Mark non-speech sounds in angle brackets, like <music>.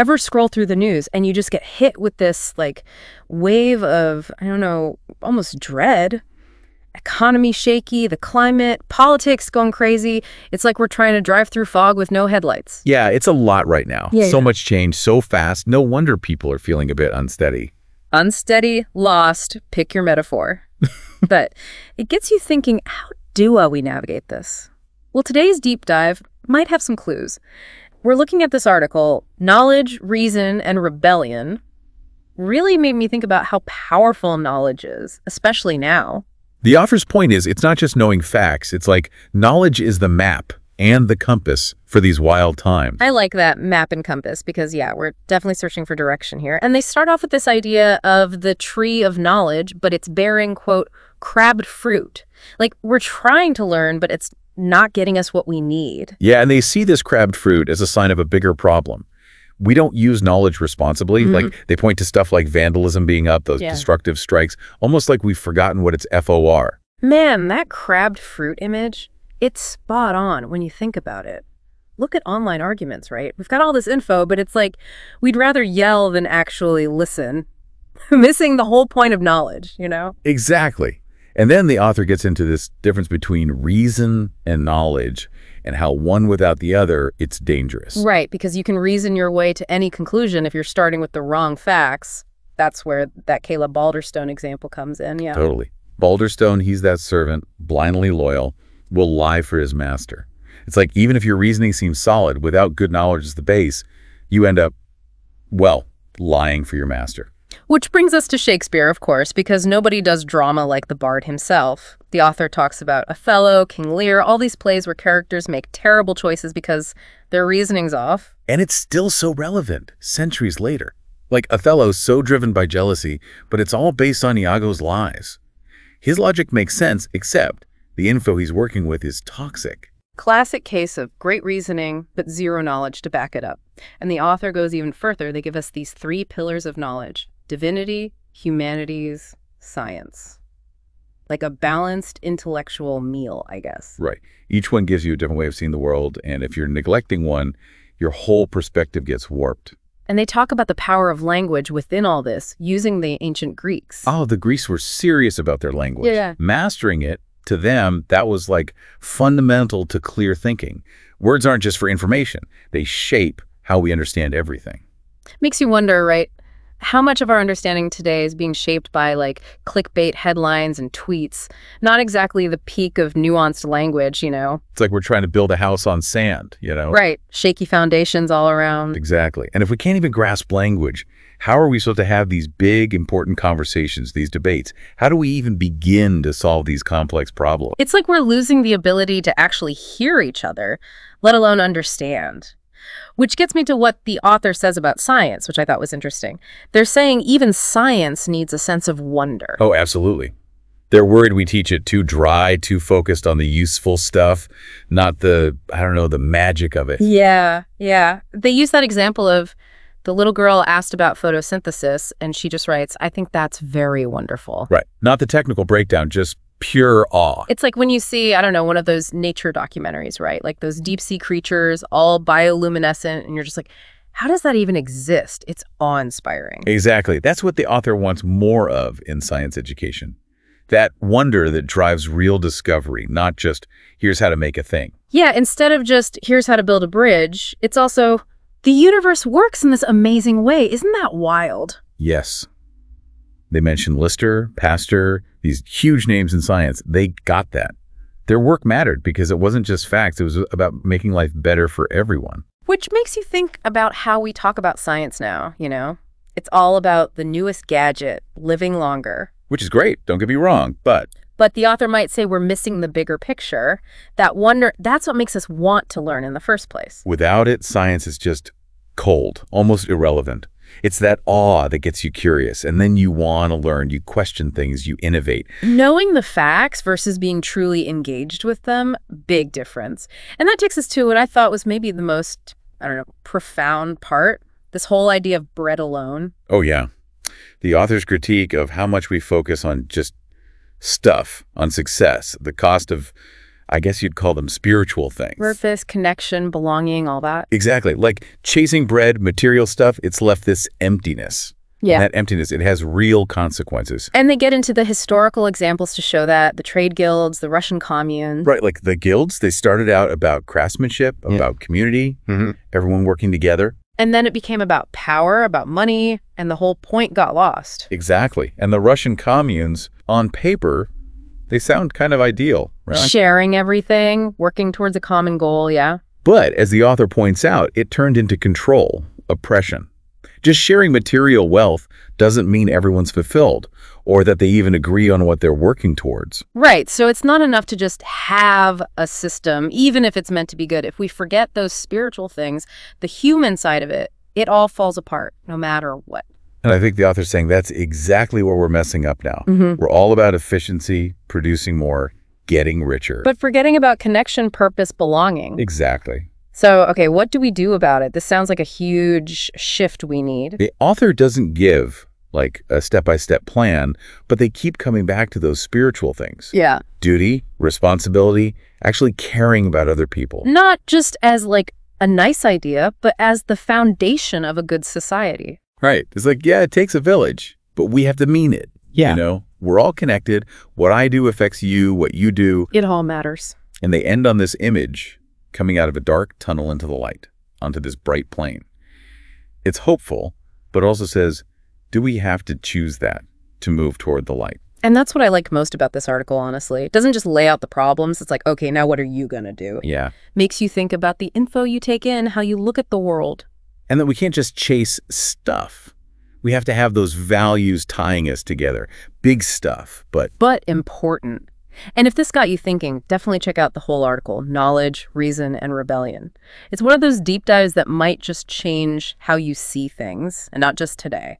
Ever scroll through the news and you just get hit with this like wave of, I don't know, almost dread? Economy shaky, the climate, politics going crazy. It's like we're trying to drive through fog with no headlights. Yeah, it's a lot right now. Yeah, so yeah. much change, so fast. No wonder people are feeling a bit unsteady. Unsteady, lost, pick your metaphor. <laughs> but it gets you thinking, how do uh, we navigate this? Well, today's deep dive might have some clues. We're looking at this article, Knowledge, Reason, and Rebellion, really made me think about how powerful knowledge is, especially now. The author's point is it's not just knowing facts. It's like knowledge is the map and the compass for these wild times. I like that map and compass because, yeah, we're definitely searching for direction here. And they start off with this idea of the tree of knowledge, but it's bearing, quote, crabbed fruit. Like, we're trying to learn, but it's not getting us what we need. Yeah, and they see this crabbed fruit as a sign of a bigger problem. We don't use knowledge responsibly. Mhm. Like they point to stuff like vandalism being up, those Yeah. destructive strikes, almost like we've forgotten what it's FOR. Man, that crabbed fruit image, it's spot on when you think about it. Look at online arguments, right? We've got all this info, but it's like we'd rather yell than actually listen. <laughs> Missing the whole point of knowledge, you know? Exactly. And then the author gets into this difference between reason and knowledge and how one without the other, it's dangerous. Right, because you can reason your way to any conclusion if you're starting with the wrong facts. That's where that Caleb Balderstone example comes in, yeah. Totally. Balderstone, he's that servant, blindly loyal, will lie for his master. It's like even if your reasoning seems solid, without good knowledge as the base, you end up, well, lying for your master. Which brings us to Shakespeare, of course, because nobody does drama like the bard himself. The author talks about Othello, King Lear, all these plays where characters make terrible choices because their reasoning's off. And it's still so relevant, centuries later. Like Othello's so driven by jealousy, but it's all based on Iago's lies. His logic makes sense, except the info he's working with is toxic. Classic case of great reasoning, but zero knowledge to back it up. And the author goes even further. They give us these three pillars of knowledge divinity, humanities, science. Like a balanced intellectual meal, I guess. Right. Each one gives you a different way of seeing the world, and if you're neglecting one, your whole perspective gets warped. And they talk about the power of language within all this, using the ancient Greeks. Oh, the Greeks were serious about their language. Yeah, yeah. Mastering it, to them, that was like fundamental to clear thinking. Words aren't just for information. They shape how we understand everything. Makes you wonder, right? How much of our understanding today is being shaped by like clickbait headlines and tweets, not exactly the peak of nuanced language, you know? It's like we're trying to build a house on sand, you know? Right. Shaky foundations all around. Exactly. And if we can't even grasp language, how are we supposed to have these big, important conversations, these debates? How do we even begin to solve these complex problems? It's like we're losing the ability to actually hear each other, let alone understand. Which gets me to what the author says about science, which I thought was interesting. They're saying even science needs a sense of wonder. Oh, absolutely. They're worried we teach it too dry, too focused on the useful stuff, not the, I don't know, the magic of it. Yeah, yeah. They use that example of the little girl asked about photosynthesis, and she just writes, I think that's very wonderful. Right. Not the technical breakdown, just pure awe. It's like when you see, I don't know, one of those nature documentaries, right? Like those deep sea creatures, all bioluminescent, and you're just like, how does that even exist? It's awe inspiring. Exactly. That's what the author wants more of in science education. That wonder that drives real discovery, not just here's how to make a thing. Yeah, instead of just here's how to build a bridge, it's also the universe works in this amazing way. Isn't that wild? Yes. They mentioned Lister, Pasteur, these huge names in science. They got that. Their work mattered because it wasn't just facts, it was about making life better for everyone. Which makes you think about how we talk about science now, you know? It's all about the newest gadget, living longer. Which is great, don't get me wrong, but But the author might say we're missing the bigger picture. That wonder, that's what makes us want to learn in the first place. without it, science is just cold, almost irrelevant. It's that awe that gets you curious, and then you want to learn, you question things, you innovate. Knowing the facts versus being truly engaged with them, big difference. And that takes us to what I thought was maybe the most, I don't know, profound part this whole idea of bread alone. Oh, yeah. The author's critique of how much we focus on just stuff, on success, the cost of, I guess you'd call them spiritual things. Purpose, connection, belonging, all that. Exactly. Like chasing bread, material stuff, it's left this emptiness. Yeah. And that emptiness, it has real consequences. And they get into the historical examples to show that the trade guilds, the Russian commune. Right, like the guilds, they started out about craftsmanship, Yeah. about community, Mhm. everyone working together. And then it became about power, about money, and the whole point got lost. Exactly. And the Russian communes, on paper, they sound kind of ideal, right? Sharing everything, working towards a common goal, yeah. But as the author points out, it turned into control, oppression. Just sharing material wealth doesn't mean everyone's fulfilled or that they even agree on what they're working towards. Right. So it's not enough to just have a system, even if it's meant to be good. If we forget those spiritual things, the human side of it, it all falls apart no matter what. And I think the author's saying that's exactly where we're messing up now. Mhm. We're all about efficiency, producing more, getting richer. But forgetting about connection, purpose, belonging. exactly. So, okay, what do we do about it? This sounds like a huge shift we need. The author doesn't give like a step-by-step plan, but they keep coming back to those spiritual things. Yeah. Duty, responsibility, actually caring about other people. Not just as like a nice idea, but as the foundation of a good society. Right. It's like, yeah, it takes a village, but we have to mean it. Yeah. You know, we're all connected. What I do affects you, what you do. It all matters. And they end on this image coming out of a dark tunnel into the light, onto this bright plane. It's hopeful, but also says, do we have to choose that to move toward the light? And that's what I like most about this article, honestly. It doesn't just lay out the problems. It's like, okay, now what are you going to do? Yeah. Makes you think about the info you take in, how you look at the world. And that we can't just chase stuff. We have to have those values tying us together. Big stuff, but but important. And if this got you thinking, definitely check out the whole article, Knowledge, Reason, and Rebellion. It's one of those deep dives that might just change how you see things, and not just today.